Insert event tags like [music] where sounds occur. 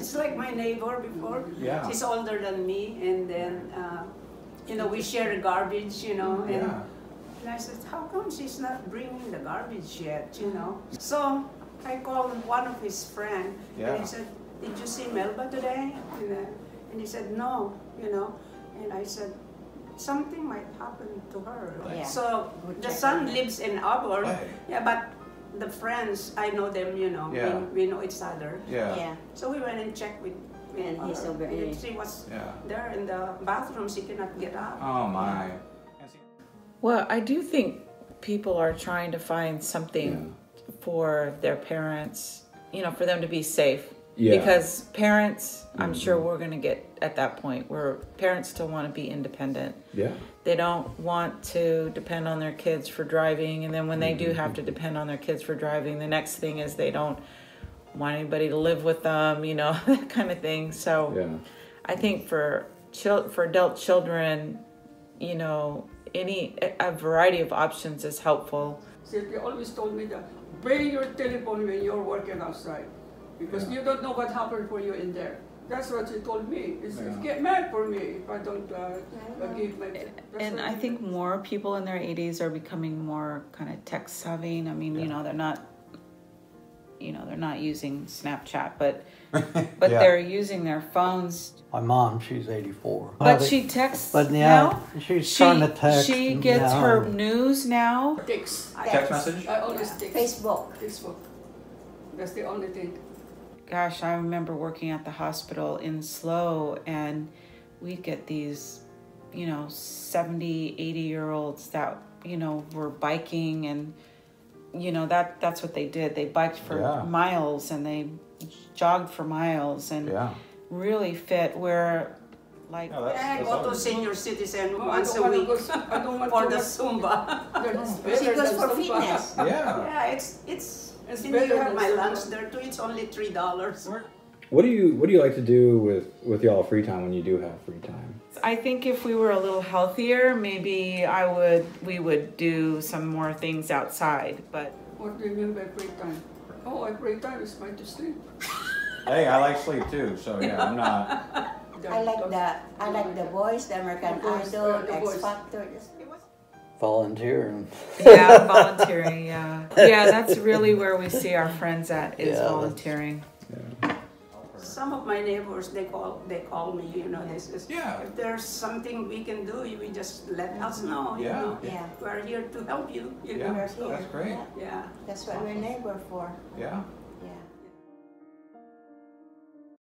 it's like my neighbor before. Yeah. She's older than me, and then, uh, you know, we share the garbage, you know, and, Yeah. and I said, how come she's not bringing the garbage yet, you know? So I called one of his friend, and he said, did you see Melba today? And, uh, and he said, no, you know, and I said, something might happen to her. Yeah. So Go the son lives in Auburn, Right. yeah, but the friends, I know them, you know, Yeah. we, we know each other. Yeah. Yeah. So we went and checked with, with And he's her. over And She was Yeah. there in the bathroom, she cannot get up. Oh my. Well, I do think people are trying to find something for their parents, you know, for them to be safe. Yeah. Because parents, I'm sure mm-hmm. we're going to get at that point where parents still want to be independent. Yeah. They don't want to depend on their kids for driving. And then when they do mm-hmm. have to depend on their kids for driving, the next thing is they don't want anybody to live with them, you know, [laughs] that kind of thing. So Yeah. I think for chil- for adult children, you know, any a variety of options is helpful. Sylvia always told me that bring your telephone when you're working outside because Yeah. you don't know what happened for you in there. That's what she told me. It's, Yeah. Get mad for me if I don't uh, uh, give my. that's And I think did. more people in their 80s are becoming more kind of tech savvy. I mean, you know, they're not you know, they're not using Snapchat, but [laughs] but Yeah. they're using their phones. My mom, she's 84. But she texts But yeah, now. she's She, trying to text. she gets now. her news now. Text. Text message? I always text. Facebook. Facebook. That's the only thing. Gosh, I remember working at the hospital in SLO and we'd get these, you know, 70, 80 year olds that, you know, were biking and, you know, that that's what they did. They biked for Yeah. miles and they jogged for miles and Yeah. really fit where, like, Yeah, that's, Yeah, I go all- to senior citizen Oh, once a week go s- I don't [laughs] want for the go- Zumba. That's [laughs] She better goes than for Zumba. fitness. Yeah. Yeah, it's it's. It's you know, you better have than my Zumba. lunch there too. It's only three dollars. What do you What do you like to do with with y'all free time when you do have free time? I think if we were a little healthier, maybe I would we would do some more things outside. But What do you mean by free time? Oh, my free time is mine to sleep. [laughs] Hey, I like sleep too, so yeah, I'm not. [laughs] I like the I like the voice, the American The Voice, Idol, uh, The X Voice. Factor. Just- Volunteer. And [laughs] yeah, [laughs] volunteering. Yeah, yeah, that's really where we see our friends at is Yeah, that's- volunteering. Some of my neighbors they call they call me. You know, this is Yeah. if there's something we can do, you just let us know. You Yeah. know, Yeah. we're here to help you. You Yeah, know, that's great. yeah. That's what we're neighbor for. Yeah.